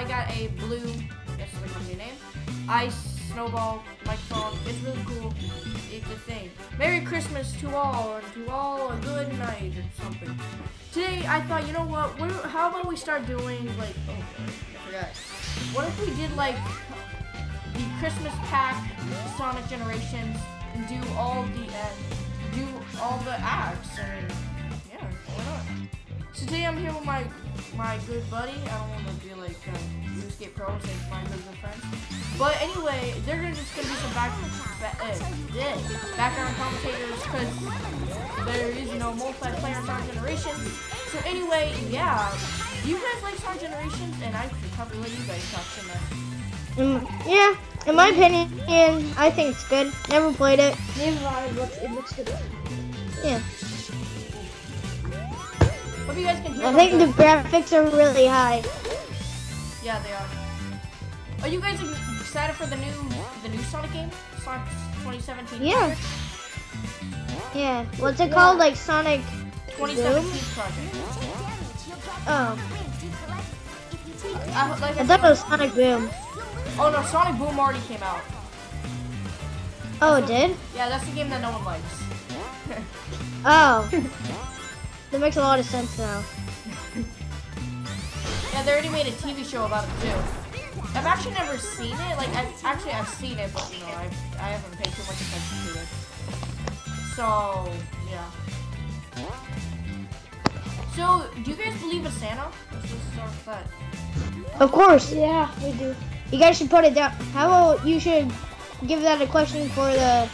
I got a blue, guess the company name, Ice Snowball microphone. It's really cool. It's a thing. Merry Christmas to all, and to all a good night or something. Today I thought, you know what? what how about we start doing like? Oh, I forgot. What if we did like the Christmas pack Sonic Generations and do all the uh, do all the acts and yeah, why not? Today I'm here with my my good buddy. I don't want to be like uh, Escape Pro and say my good friend. But anyway, they're gonna just gonna be some back, ba- uh, yeah, background commentators because there is you know multiplayer Sonic Generations. So anyway, yeah. Do you guys like Star Generations? And I should probably let you guys talk to that. Mm, yeah, in my opinion, and I think it's good. Never played it. Never mind, it looks, it looks good. Yeah. Hope you guys can hear I think the graphics are really high. Yeah, they are. Are you guys excited for the new the new Sonic game? Sonic 2017. Yeah. Yeah. What's it called? Like Sonic. 2017 project. Oh, uh, I, like I thought it was Sonic Boom. Oh no, Sonic Boom already came out. Oh, it did? Yeah, that's the game that no one likes. Oh. That makes a lot of sense now. Yeah, they already made a TV show about it too. I've actually never seen it. Like, I've, actually I've seen it, but you know, I I haven't paid too much attention to it. So yeah. So, do you guys believe in Santa? Let's just start with that. Of course. Yeah, we do. You guys should put it down. How about you should give that a question for the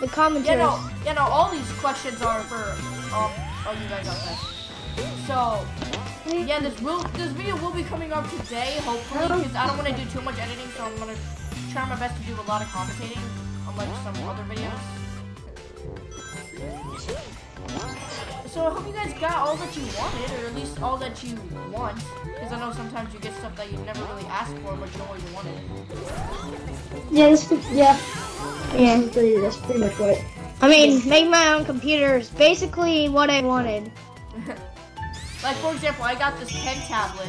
the commenters? Yeah, commentators? no, yeah, no. All these questions are for um, all you guys. So, yeah, this will this video will be coming up today, hopefully, because I don't want to do too much editing, so I'm gonna try my best to do a lot of commentating, unlike some other videos. So I hope you guys got all that you wanted, or at least all that you want, because I know sometimes you get stuff that you never really asked for, but you always wanted. Yeah, that's, yeah, Yeah. that's pretty much what. I mean, make my own computer is basically what I wanted. Like for example, I got this pen tablet,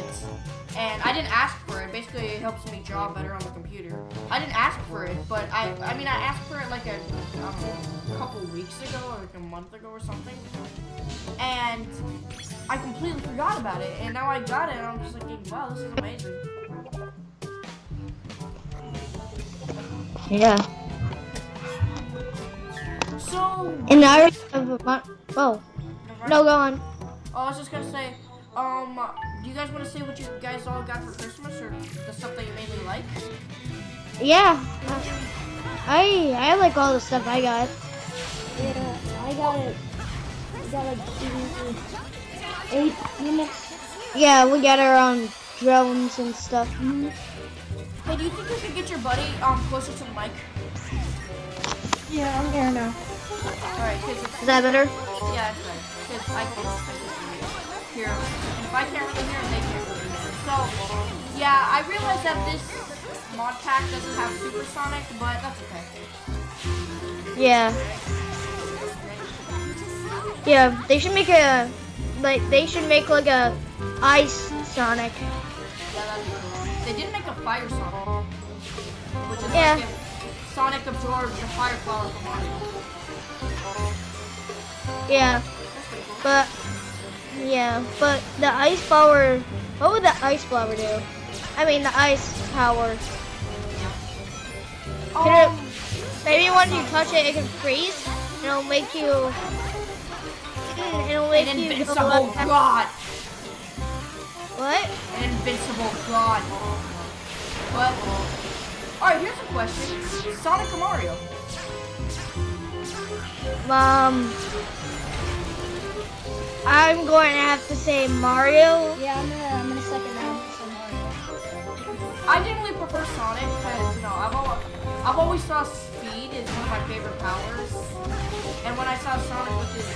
and I didn't ask for it. Basically, it helps me draw better on the computer. I didn't ask for it, but I, I mean, I asked for it like a, I don't know, a couple weeks ago, or like a month ago or something, and I completely forgot about it. And now I got it, and I'm just like, wow, this is amazing. Yeah. So, And I already have a mon- Oh, no, go on. Oh, I was just gonna say, um, do you guys want to say what you guys all got for Christmas, or the stuff that you mainly like? Yeah. I I like all the stuff I got. Yeah, I got it. I got like eight units. Yeah, we got our own drones and stuff. Hey, do you think you could get your buddy um closer to the mic? Yeah, I'm here now. Alright, Is that better? yeah, that's right. Because I can hear. And if I can't really hear, they can't really hear. So yeah, I realize that this mod pack doesn't have supersonic, but that's okay. Yeah. Yeah, they should make a like they should make like a ice Sonic. Yeah, cool. They didn't make a fire Sonic, which is Yeah. like if Sonic absorbs the fire flower from Mario. Yeah, That's pretty cool. but yeah, but the ice flower. What would the ice flower do? I mean the ice power. Can it- Um, Maybe when you touch it, it can freeze. And it'll make you. mm, It'll make an you. invincible god. What? An invincible god. But, alright, here's a question. Sonic or Mario? Um. I'm going to have to say Mario. Yeah, I'm gonna, I'm gonna second that. I generally prefer Sonic because, you know, I've always, I've always thought speed is one of my favorite powers. And when I saw Sonic with his,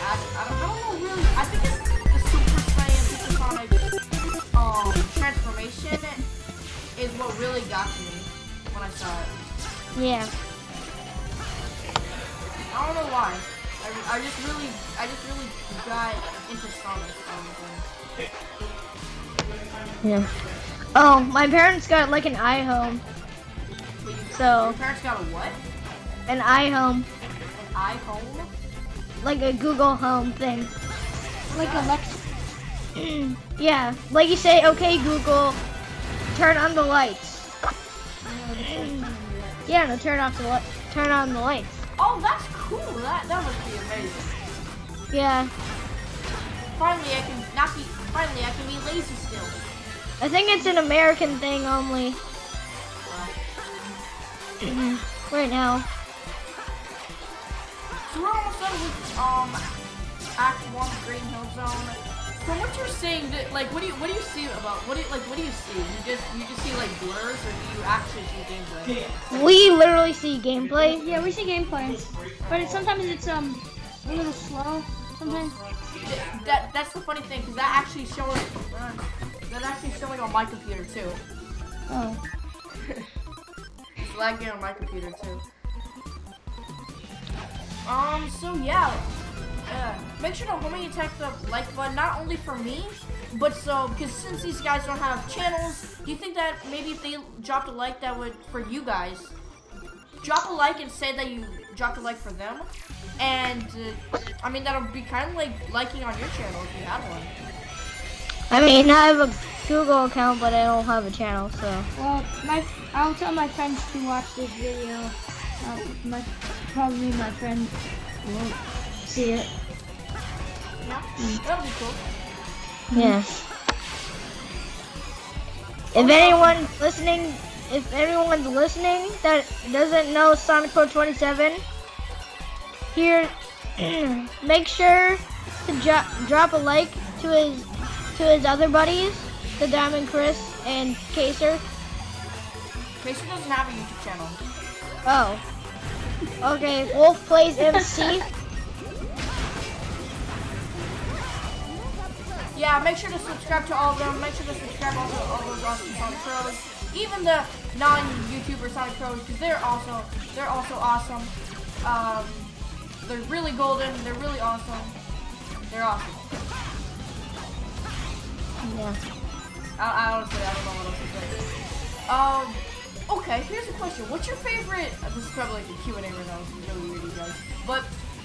I, I, don't, I don't know really, I think it's the Super Saiyan Supersonic um, transformation is what really got to me when I saw it. Yeah. I don't know why. I, I just really, I just really got into Sonic. Um, Yeah. Oh, my parents got like an iHome. So- your parents got a what? An iHome. An iPhone? Like a Google Home thing. Like Alexa. yeah. Like you say, okay Google, turn on the lights. Yeah, no, turn off the turn on the lights. Oh, that's cool. That that must be amazing. Yeah. Finally, I can not be. Finally, I can be lazy still. I think it's an American thing only Uh, right now. so we're almost done with um Act One Green Hill Zone. From what you're saying, that, like, what do you what do you see about what do you, like what do you see? You just you just see like blurs, or do you actually see gameplay? We literally see gameplay. Yeah, we see gameplay, but it, sometimes it's um a little slow. Sometimes. Th- That that's the funny thing, because that actually showing uh, that actually showing on my computer too. Oh. It's lagging on my computer too. Um, so yeah. Uh, make sure to homie attack the like button, not only for me, but so, because since these guys don't have channels, do you think that maybe if they dropped a like, that would, for you guys, drop a like and say that you dropped a like for them? And, uh, I mean, that'll be kind of like liking on your channel if you had one. I mean, I have a Google account, but I don't have a channel, so. Well, my I'll tell my friends to watch this video. Uh, my probably my friends will see it. Yeah, that'll be cool. Yeah. If anyone listening, if anyone's listening that doesn't know Sonic Pro 27, here, make sure to dro- drop a like to his to his other buddies, the Diamond Chris and Kaser. Mason doesn't have a YouTube channel. Oh. Okay, Wolf plays MC. Yeah, make sure to subscribe to all of them. Make sure to subscribe also to all those awesome Sonic Pros, even the non-YouTuber Sonic Pros, because they're also they're also awesome. Um, they're really golden. They're really awesome. They're awesome. Yeah. I, I honestly I don't know what else to say. Um, okay. Here's a question. What's your favorite? Uh, this is probably like a Q and A right now. Is really weird, you guys. But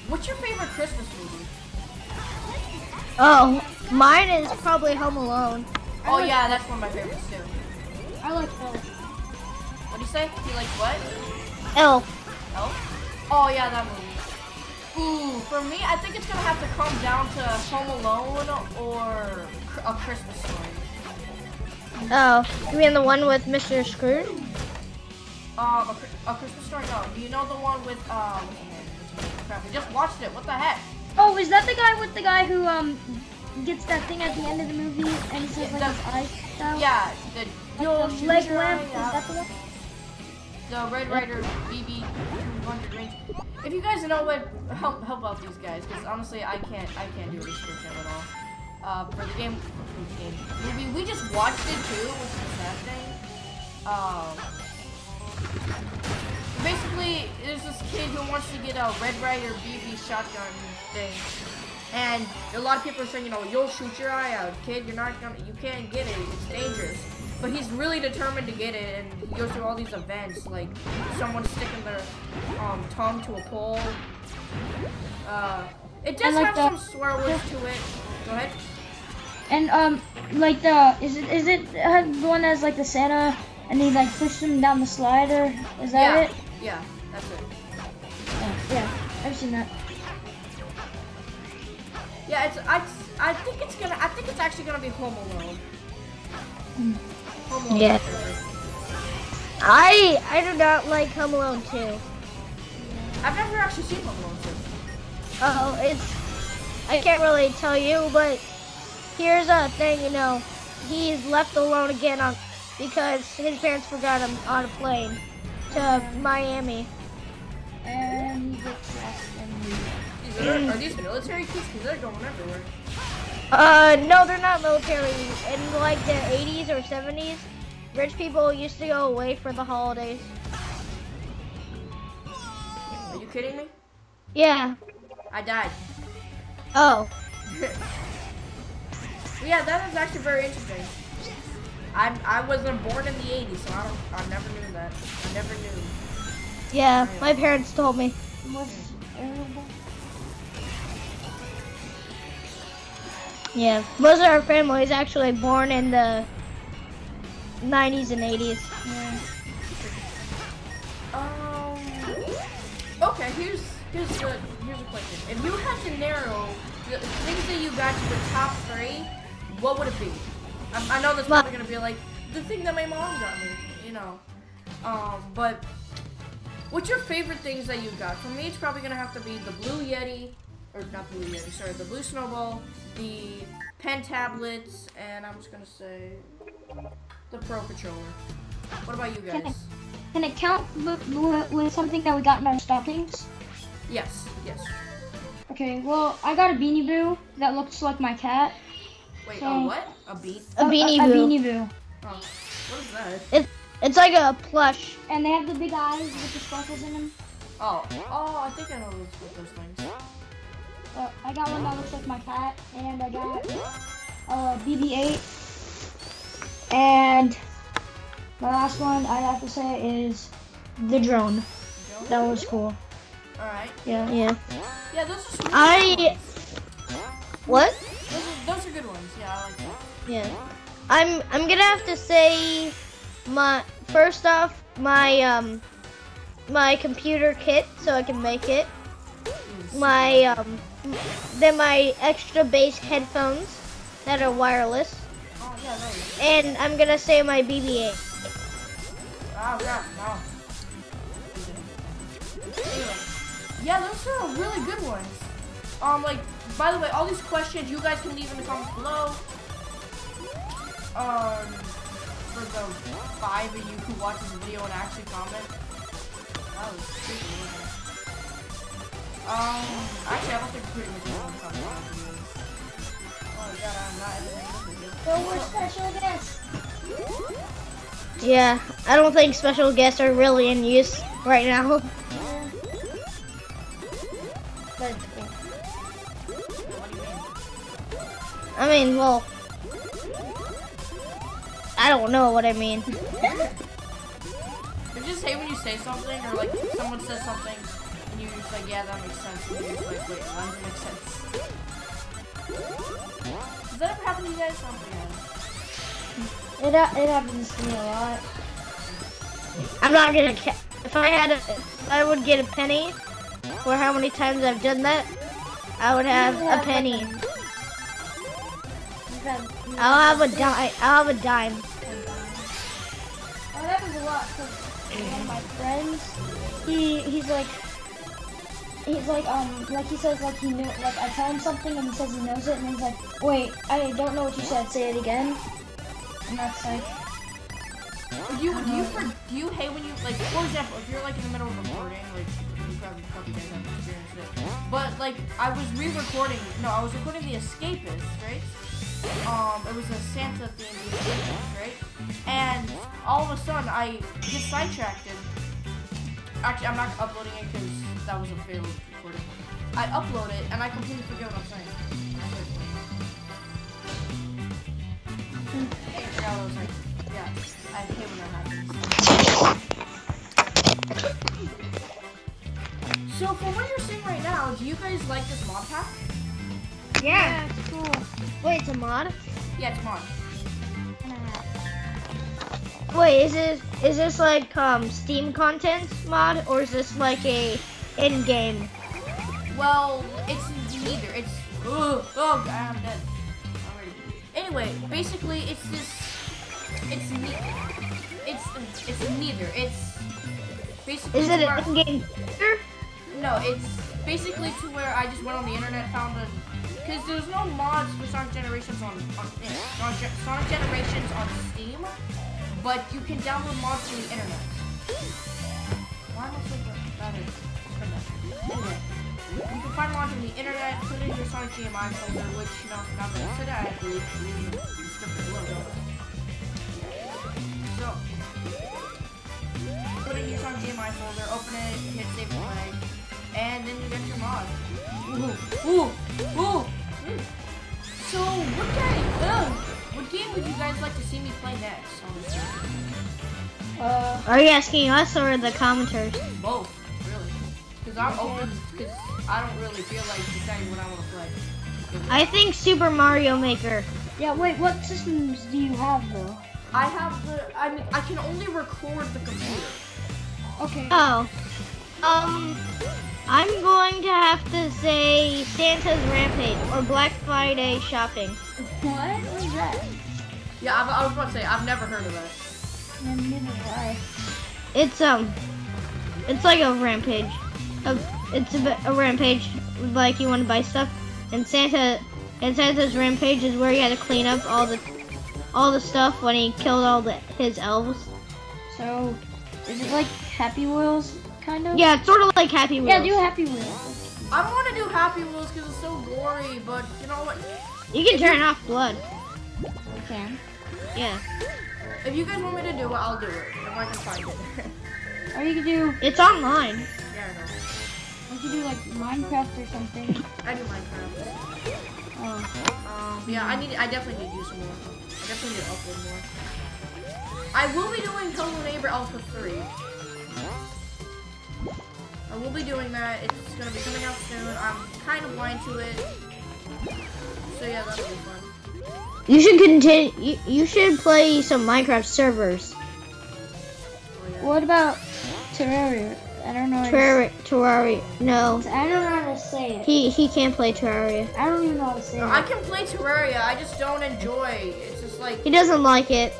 what's your favorite Christmas movie? Oh, mine is probably Home Alone. Oh yeah, that's one of my favorites too. I like Elf. What do you say? You like what? Elf. Elf? Oh yeah, that movie. Ooh, for me, I think it's gonna have to come down to Home Alone or A Christmas Story. Oh, you mean the one with Mr. Scrooge? Um, a, a Christmas Story. No, do you know the one with? What's the name? What's the name? Crap, we just watched it. What the heck? Oh, is that the guy with the guy who um gets that thing at the end of the movie and he says like Yeah, his eyes out? Yeah, the Like the leg lamp. Is that the one? the Red Rider BB 200 range. If you guys know what, help help out these guys, because honestly, I can't I can't do a description at all. Uh, for the game, the game movie, we just watched it too, which is the sad thing. Um, basically, there's this kid who wants to get a Red Rider BB shotgun thing. And a lot of people are saying, you know, you'll shoot your eye out, kid. You're not gonna, you can't get it. It's dangerous. But he's really determined to get it, and he goes through all these events, like someone sticking their um, tongue to a pole. Uh, it does like have the- some swear words to it. Go ahead. And um, like the is it is it uh, the one that's like the Santa and he like pushed him down the slider? Is that yeah, it? yeah, that's it. Oh, yeah, I've seen that. Yeah, it's I, I think it's gonna I think it's actually gonna be Home Alone. Home Alone. Yeah. I I do not like Home Alone 2. I've never actually seen Home Alone 2. Oh, it's I can't really tell you, but here's a thing, you know, he's left alone again on because his parents forgot him on a plane to Miami. And he gets lost and he These are these military kids? Because they're going everywhere. Uh, no, they're not military. In like the 80s or 70s, rich people used to go away for the holidays. Are you kidding me? Yeah. I died. Oh. yeah, that is actually very interesting. I I wasn't born in the 80s, so I don't. I never knew that. I never knew. Yeah, my parents told me. Yeah, most of our family is actually born in the 90s and 80s. Yeah. Um. Okay, here's here's the here's a question. If you had to narrow the things that you got to the top three, what would it be? I, I know that's probably gonna be like the thing that my mom got me, you know. Um, but what's your favorite things that you got? For me, it's probably gonna have to be the blue Yeti, or not blue Yeti, sorry, the blue snowball, the pen tablets, and I'm just gonna say the pro controller. What about you Can I- guys? Can it count with, with, with something that we got in our stockings? Yes, yes. Okay, well, I got a Beanie Boo that looks like my cat. Wait, So- a what? A beat? A Beanie a, Boo. A Beanie Boo. Oh, what is that? It's it's like a plush. And they have the big eyes with the sparkles in them. Oh, oh, I think I know those, what those things. Uh, I got one that looks like my cat, and I got uh, BB-8. And my last one I have to say is the drone. That was cool. All right. Yeah. Yeah. Yeah, those are some I. What? Those are, those are good ones. Yeah, I like that. Yeah. I'm I'm gonna have to say my first off my um my computer kit so I can make it. My um then my extra bass headphones that are wireless. Oh, yeah, those. And I'm gonna say my BB-8. Oh, yeah, no. Yeah, those are really good ones. Um, like, by the way, all these questions you guys can leave in the comments below. Um, for the five of you who watch this video and actually comment. That was super. Um, actually, I don't think pretty much everyone comments on the videos. Oh god, I'm not editing this. So we're special guests. Yeah, I don't think special guests are really in use right now. But What do you mean? I mean, well, I don't know what I mean. I just hate when you say something or like someone says something like, yeah, that makes sense. And you're like, wait, why does it make sense? Does that ever happen to you guys? It, ha- it happens to me a lot. I'm not gonna. Ca- if I had a, if I would get a penny for how many times I've done that, I would have a penny. I'll have a dime. I'll have a dime. That happens a lot because one of my friends, he he's like, he's like um like he says like he knew like I tell him something and he says he knows it and he's like wait I don't know what you said say it again. And that's like Do you do you for, do you hate when you like for example if you're like in the middle of recording like you probably probably guys have experienced it. But like I was re-recording no I was recording the Escapist right? Um it was a Santa Escapist right? And all of a sudden I get sidetracked actually I'm not uploading it because that was a failed recording I upload it and I completely forget what I'm saying I forgot what I was like yeah I hate when that happens. So from what you're seeing right now, do you guys like this mod pack? Yeah, it's cool. Wait, it's a mod? Yeah, it's a mod. Wait, is this is this like um Steam content mod or is this like a in-game? Well, it's neither. It's oh, oh god, I'm dead already. Anyway, basically, it's this. It's ne- It's it's neither. It's basically. Is it an in-game feature? No, it's basically to where I just went on the internet, found a, because there's no mods for Sonic Generations on, on Sonic, Sonic Generations on Steam, but you can download mods from the internet. Why am I so bad? That is, you can find mods from the internet, put it in your Sonic GMI folder, which, you know, now that I said that, I believe in the description below. So, put it in your Sonic GMI folder, open it, hit save and play. and then you get your mod. Ooh, ooh, ooh. Mm. So, what game? Uh, what game would you guys like to see me play next? on this channel? Uh, Are you asking us or the commenters? Both, really. Because I'm open. Because I don't really feel like deciding what I want to play. I think Super Mario Maker. yeah, wait, what systems do you have though? I have the. I mean, I can only record the computer. Okay. Oh. Um, I'm going to have to say Santa's Rampage or Black Friday Shopping. What? What is that? Yeah, I, I was about to say I've never heard of that. No, neither have I. It's um, it's like a rampage. A, it's a, a rampage like you want to buy stuff, and Santa and Santa's rampage is where he had to clean up all the all the stuff when he killed all the his elves. So, is it like Happy Wheels, kind of? Yeah, it's sort of like Happy Wheels. Yeah, do Happy Wheels. I don't want to do Happy Wheels because it's so gory, but you know what? You can turn off blood. You can. Yeah, If you guys want me to do it, I'll do it if I can find it. Or you could do, it's online. Yeah, I you could do like Minecraft or something. I do Minecraft. Oh. Um, yeah, I need. I definitely need to do some more. I definitely need to upload more. I will be doing Hello Neighbor Alpha 3. I will be doing that. It's gonna be coming out soon. I'm kind of blind to it. So yeah, that'll be fun. You should continue. You, you should play some Minecraft servers. Oh, yeah. What about Terraria? I don't know. how to Terraria. Terraria. No, s- I don't know how to say it. he he can't play Terraria. I don't even know how to say I it. I can play Terraria. I just don't enjoy. It's just like He doesn't like it.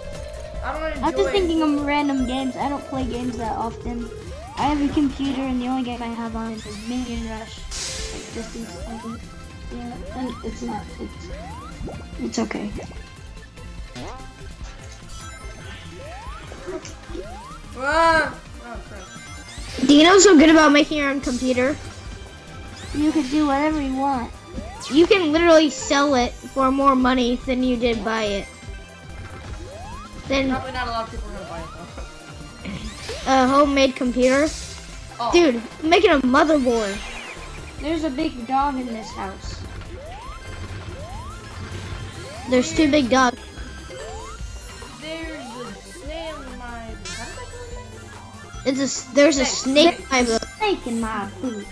I don't enjoy. I'm just thinking of random games. I don't play games that often. I have a computer, and the only game I have on is Minion Rush. Like Distance. I think. Yeah, and it's not. It's it's okay. Ah! Oh crap. Do you know so good about making your own computer? You can do whatever you want. You can literally sell it for more money than you did buy it. Then Probably not a lot of people are gonna buy it though. a homemade computer. Oh, Dude, making a motherboard. There's a big dog in this house. There's two big dogs. there's It's a there's a snake in my book. Snake in my boot.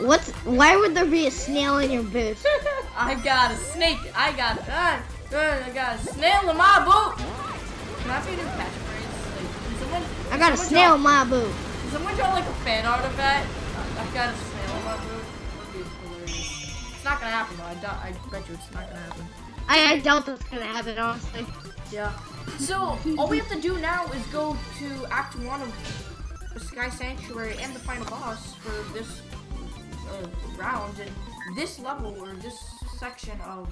What's why would there be a snail in your boot? I got a snake. I got uh, uh, I got a snail in my boot. Can I be a new catchphrase? Like, someone, I got a snail in my boot. can someone draw like a fan art of that? I- I've got a snail in my boot. That'd be hilarious. It's not gonna happen though. I, I bet you it's not gonna happen. I, I doubt that's gonna happen honestly. Yeah. So all we have to do now is go to Act One of the Sky Sanctuary and the final boss for this uh, round, and this level or this section of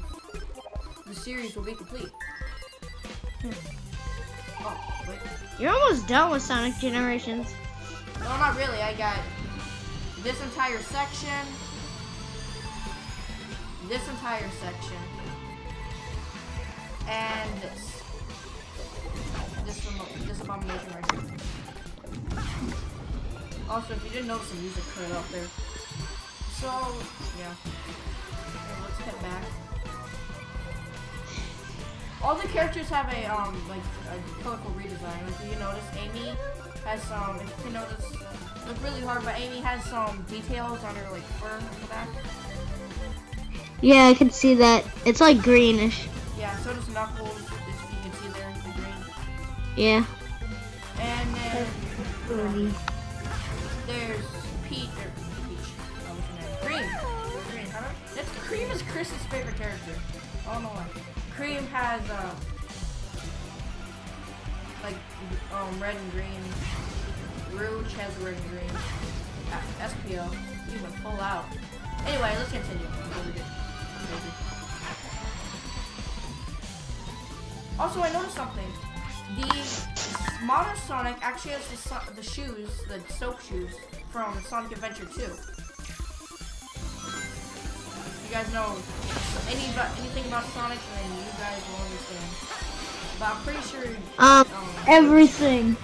the series will be complete. Hmm. Oh wait, You're almost done with Sonic Generations. no, not really. I got this entire section, this entire section, and this. This, this abomination right here. Also, if you didn't notice the music cleared out there. So, yeah. Okay, let's head back. All the characters have a, um, like, a colorful redesign. Like, if you notice, Amy has some, if you notice, look really hard, but Amy has some details on her, like, fur in the back. Yeah, I can see that. It's like greenish. Yeah, so does Knuckles, Yeah. And then, there's Pete, or Peach, oh, what's her name? Cream. Cream, That's, Cream is Chris's favorite character. Oh don't know why. Cream has, uh, like, um, red and green. Rouge has red and green. Uh, SPO, he went full out. Anyway, let's continue. before we get crazy. Also, I noticed something. The modern Sonic actually has the, so- the shoes, the soap shoes from Sonic Adventure 2. You guys know any about, anything about Sonic, then you guys will understand. But I'm pretty sure. Um, Um, Everything.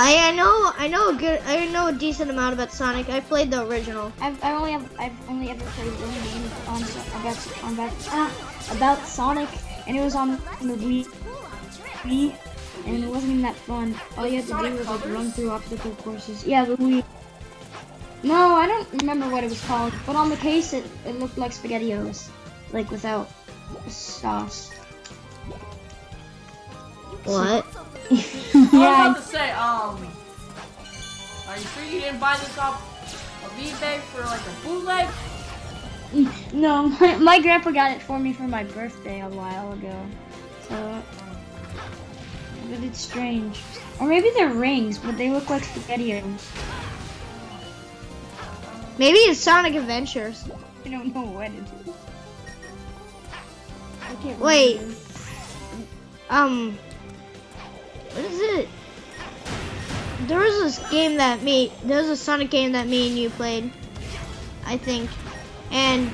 I I know I know a good I know a decent amount about Sonic. I played the original. I've I only have I've only ever played one game on about on about ah, about Sonic, and it was on the Wii. Wii, and it wasn't even that fun. All you had to Sonic do was like run through obstacle courses. Yeah, the Wii. No, I don't remember what it was called, but on the case it, it looked like SpaghettiOs, like without sauce. What? I was yeah, about to say, um, are you sure you didn't buy this off of eBay for like a bootleg? No, my, my grandpa got it for me for my birthday a while ago. So, but it's strange. Or maybe they're rings, but they look like SpaghettiOs. Maybe it's Sonic Adventures. I don't know what it is. I can't Wait. remember. Um, what is it? There was this game that me, there was a Sonic game that me and you played, I think, and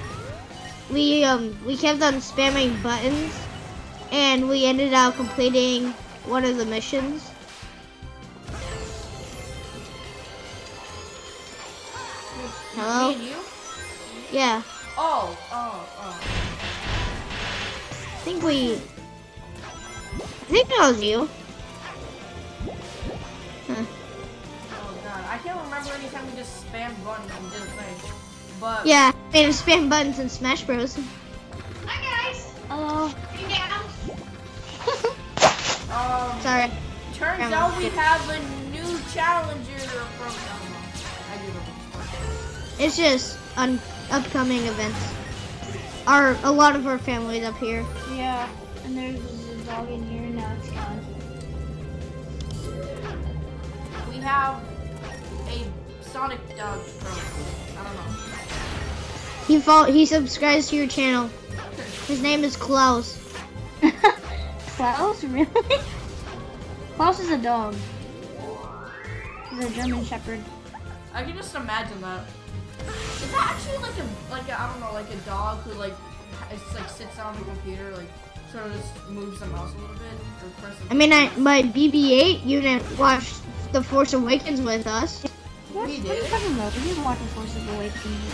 we um we kept on spamming buttons, and we ended up completing one of the missions. Hello? Me you? Yeah, Oh, oh, oh. I think we, I think that was you. Huh. Oh god, I can't remember any time we just spammed buttons and did a thing. But Yeah, made him spam buttons in Smash Bros. Hi guys! Hello. Um, Sorry. turns Grandma. out we have a new challenger from. It's just on upcoming events. Our a lot of our families up here. Yeah, and there's a dog in here now. It's gone. We have a Sonic dog from. I don't know. He follow, he subscribes to your channel. His name is Klaus. Klaus, really? Klaus is a dog. He's a German Shepherd. I can just imagine that. Is that actually like a like a, I don't know like a dog who like it's like sits on the computer like sort of just moves the mouse a little bit or presses. I mean, I, my BB-8 unit watched The Force Awakens with us. What? We What are you did? talking about? We didn't watch The Force Awakens.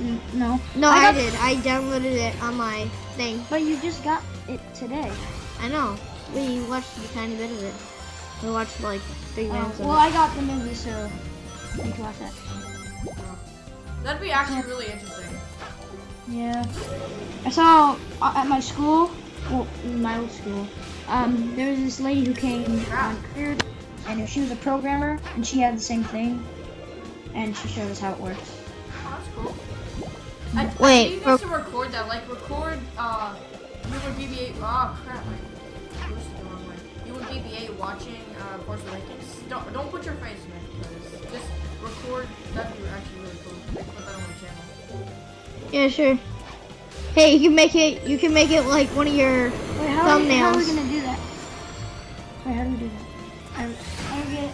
Mm, No. No, I I, did. I downloaded it on my thing. But you just got it today. I know. We watched a tiny bit of it. We watched like three Oh, minutes of well, it. I got the movie, so you can watch that. That'd be actually really interesting. Yeah. I saw uh, at my school, well, in my old school, um, there was this lady who came on career, and she was a programmer, and she had the same thing, and she showed us how it works. Oh, that's cool. I, I need us to record that. Like record uh you and BB-8. Oh crap! Way. You and BB-8 watching uh Force Awakens. Don't don't put your face in it. 'cause Just record. That'd be actually really cool. Put that on the channel. Yeah, sure. Hey, you can make it. You can make it like one of your. Wait, how, Are, we, how are we gonna do that? Wait, how do we do that? I, I get.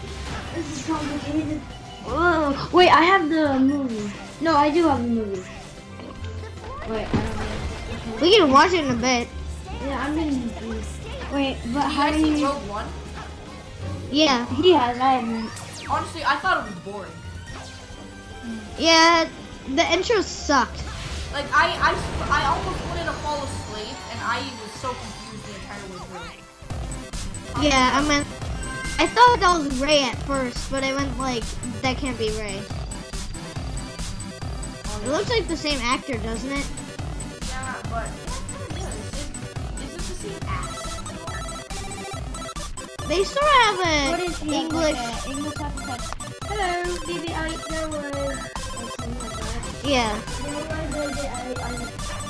This is complicated. Whoa. Wait, I have the movie. No, I do have the movie. Wait, I don't know. We can watch it in a bit. Yeah, I'm gonna do. Wait, but how do you? Rogue One? Yeah, He has. I haven't. Honestly, I thought it was boring. yeah. The intro sucked. Like I I I almost wanted to fall asleep, and I was so confused the entire way through. Yeah, I mean, I thought that was Rey at first, but I went like, that can't be Rey. It looks like the same actor, doesn't it? Yeah, but They sort of have a What is he? English. Like a English episode. Hello, baby. I there was. or something like that. Yeah. There was a I I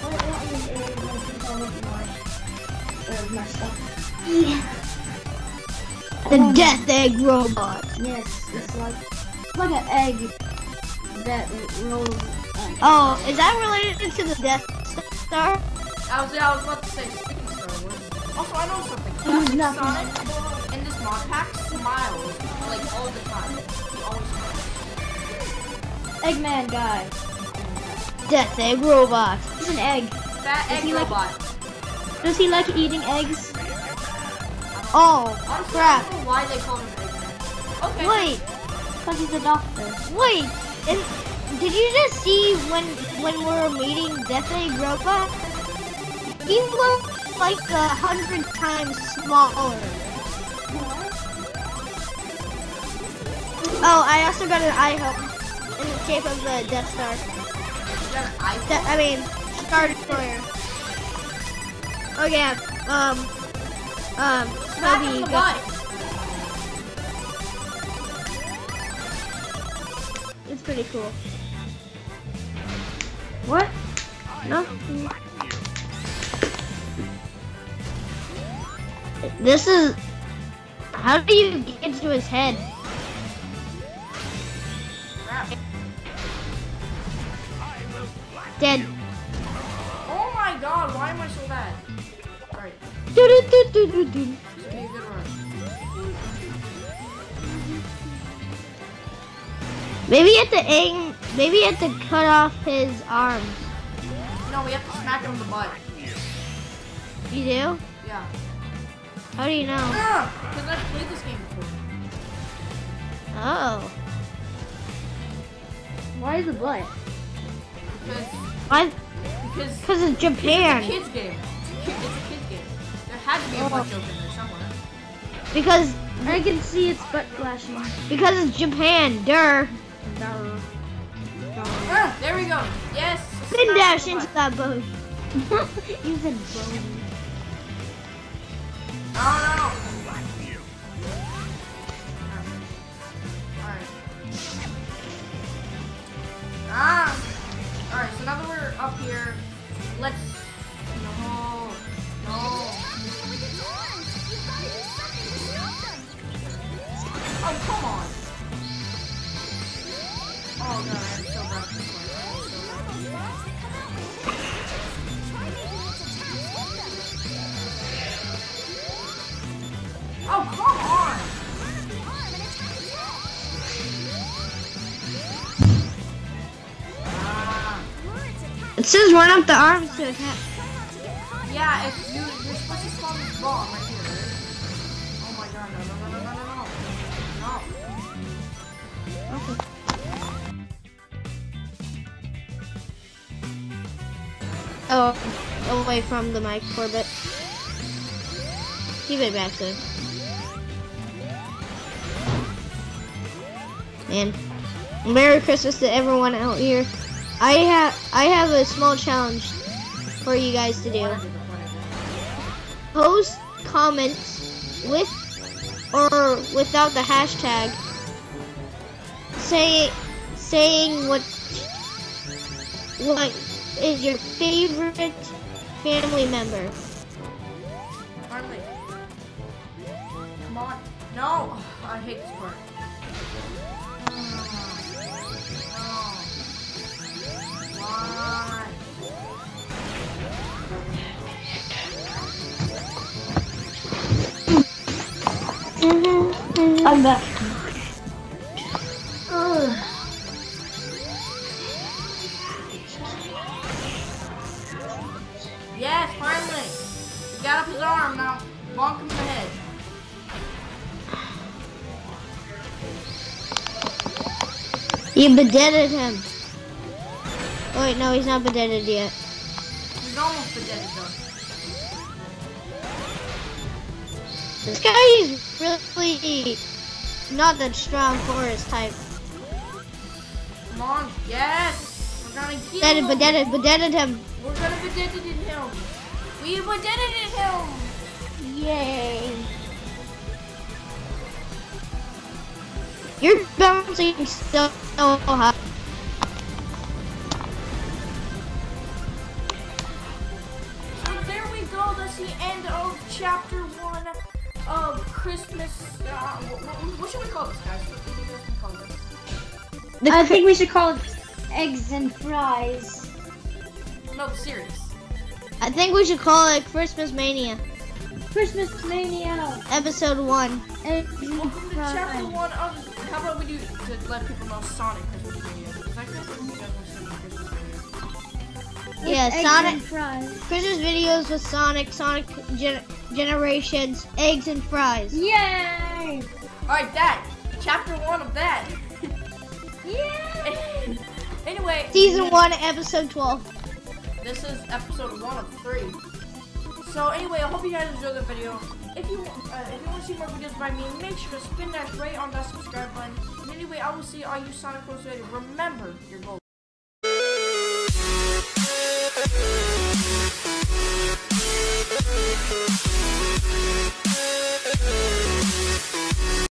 what what is it? Like people with my my stuff. Yeah. The Death Egg Robot. Yes, it's like like an egg that rolls. Oh, is that related to the Death Star? I was I was about to say Also, I know something. Classic? Sonic in this mod pack smiles like all the time. He always smiles. Eggman guy. Death Egg Robot. He's an egg. Fat egg he like- robot. Does he like eating eggs? Oh, Honestly, I don't know why they call him Eggman. Okay. Wait, Because he's a doctor. wait. And did you just see when when we were meeting Death Egg Robot? He looked like a hundred times smaller. Oh, I also got an eye hook in the shape of the Death Star. You got an iPhone? De- I mean, Star Destroyer. Oh yeah. Um. Um. Smack Toby the got- butt. It's pretty cool. What? No. This is. How do you get into his head? Dead. Oh my god, why am I so bad? Alright, this will be a good run. Maybe you have to aim. Maybe you have to cut off his arms. No, we have to smack him in the butt. You do? Yeah. How do you know? Because I've played this game before. Oh. Why is it butt? Because, Why? because Because it's Japan. it's a kid's game. It's a, kid, it's a kid's game. There had to be a butt joke in there somewhere. Because I can see its butt flashing. because it's Japan. Durr. Ah, there we go. Yes. Spin dash into that boat. you said bone. Says run up the arms to attack. Yeah, if you, you're supposed to spawn this bomb right here, right? Oh my god, no, no, no, no, no, no, no. No. Oh, away from the mic for a bit. Keep it back there. And Merry Christmas to everyone out here. I have I have a small challenge for you guys to do. Post comments with or without the hashtag say saying what what is your favorite family member. Harley. Come on. No. I hate this part. I'm back. Ugh. Yes, finally. He got up his arm now. Bonk him in the head. You bedeaded him. Oh, wait, no, he's not bedeaded yet. He's almost dead though. This guy is really not that strong for his type. Come on. Yes. We're gonna get Bedeaded, him. bedeaded, bedeaded him. We're gonna bedeaded him. We bedeaded him. Yay. You're bouncing so high. Christmas. Uh, what, what, what should we call this, guys? What do you guys wanna call this? The I cri- think we should call it eggs and fries. No, the series. I think we should call it Christmas Mania, Christmas mania. episode one. Eggs and Welcome to chapter one of. How about we do to let people know Sonic Yeah, Eggs Sonic and fries. Christmas videos with Sonic, Sonic gen- Generations, eggs and fries. Yay! All right, that chapter one of that. Yeah. anyway, Season one, episode twelve. this is episode one of three. So anyway, I hope you guys enjoyed the video. If you uh, if you want to see more videos by me, make sure to spin that right on that subscribe button. And anyway, I will see all you Sonic Pros ready. Remember your goal.